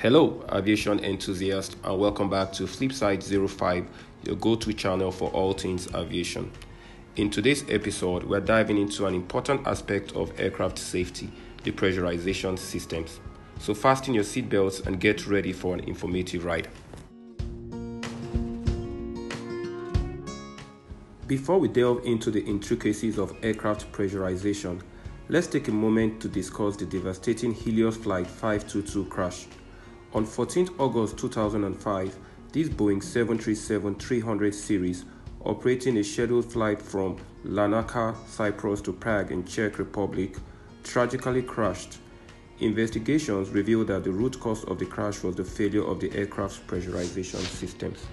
Hello, aviation enthusiasts, and welcome back to Flipside 05, your go to channel for all things aviation. In today's episode, we're diving into an important aspect of aircraft safety the pressurization systems. So, fasten your seatbelts and get ready for an informative ride. Before we delve into the intricacies of aircraft pressurization, let's take a moment to discuss the devastating Helios Flight 522 crash. On 14 August 2005, this Boeing 737-300 series, operating a scheduled flight from Larnaca, Cyprus to Prague in Czech Republic, tragically crashed. Investigations revealed that the root cause of the crash was the failure of the aircraft's pressurization systems.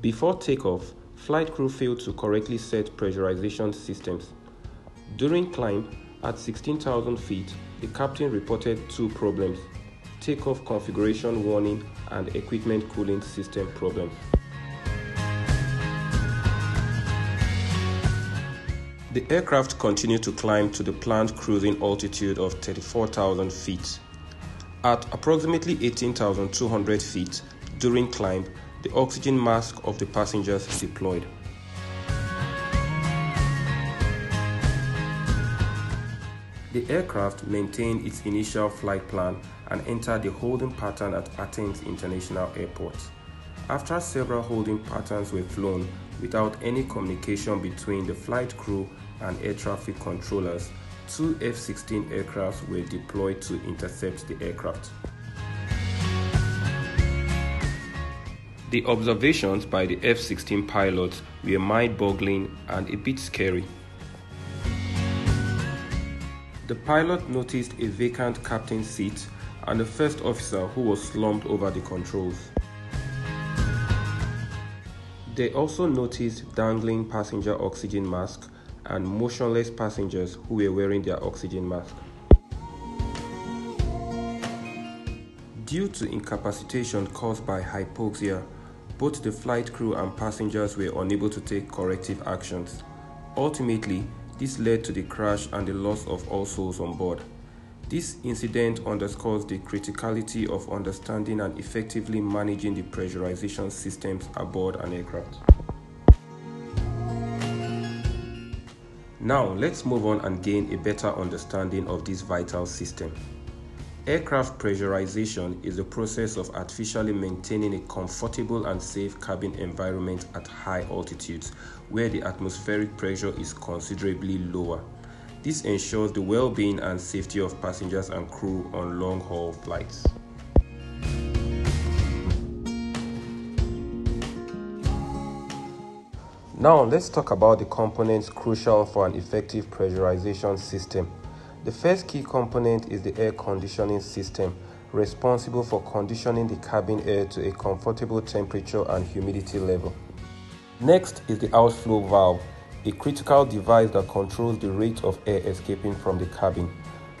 Before takeoff, flight crew failed to correctly set pressurization systems. During climb, at 16,000 feet, the captain reported two problems takeoff configuration warning and equipment cooling system problem. The aircraft continued to climb to the planned cruising altitude of 34,000 feet. At approximately 18,200 feet, during climb, the oxygen mask of the passengers deployed. The aircraft maintained its initial flight plan and entered the holding pattern at Athens International Airport. After several holding patterns were flown without any communication between the flight crew and air traffic controllers, two F 16 aircrafts were deployed to intercept the aircraft. The observations by the F 16 pilots were mind boggling and a bit scary. The pilot noticed a vacant captain's seat and a first officer who was slumped over the controls. They also noticed dangling passenger oxygen masks and motionless passengers who were wearing their oxygen mask. Due to incapacitation caused by hypoxia, both the flight crew and passengers were unable to take corrective actions. Ultimately, this led to the crash and the loss of all souls on board. This incident underscores the criticality of understanding and effectively managing the pressurization systems aboard an aircraft. Now, let's move on and gain a better understanding of this vital system. Aircraft pressurization is the process of artificially maintaining a comfortable and safe cabin environment at high altitudes where the atmospheric pressure is considerably lower. This ensures the well being and safety of passengers and crew on long haul flights. Now, let's talk about the components crucial for an effective pressurization system. The first key component is the air conditioning system, responsible for conditioning the cabin air to a comfortable temperature and humidity level. Next is the outflow valve, a critical device that controls the rate of air escaping from the cabin.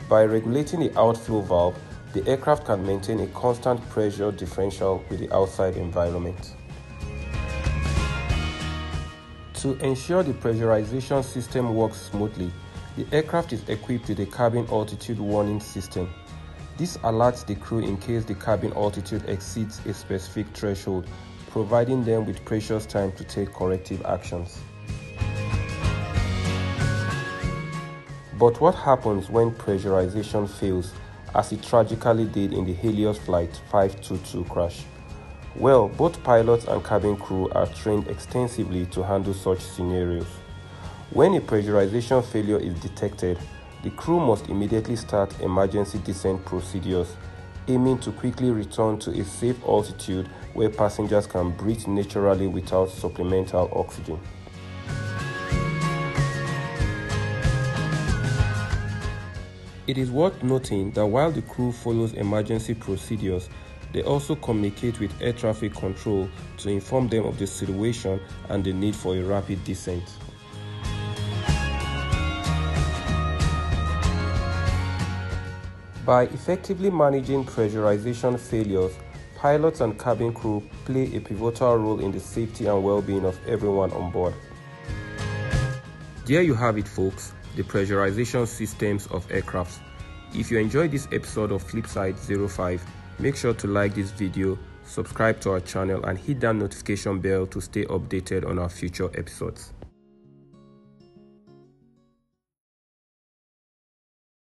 By regulating the outflow valve, the aircraft can maintain a constant pressure differential with the outside environment. To ensure the pressurization system works smoothly, the aircraft is equipped with a cabin altitude warning system. This alerts the crew in case the cabin altitude exceeds a specific threshold, providing them with precious time to take corrective actions. But what happens when pressurization fails, as it tragically did in the Helios Flight 522 crash? Well, both pilots and cabin crew are trained extensively to handle such scenarios. When a pressurization failure is detected, the crew must immediately start emergency descent procedures, aiming to quickly return to a safe altitude where passengers can breathe naturally without supplemental oxygen. It is worth noting that while the crew follows emergency procedures, they also communicate with air traffic control to inform them of the situation and the need for a rapid descent. By effectively managing pressurization failures, pilots and cabin crew play a pivotal role in the safety and well being of everyone on board. There you have it, folks the pressurization systems of aircrafts. If you enjoyed this episode of Flipside 05, make sure to like this video, subscribe to our channel and hit that notification bell to stay updated on our future episodes.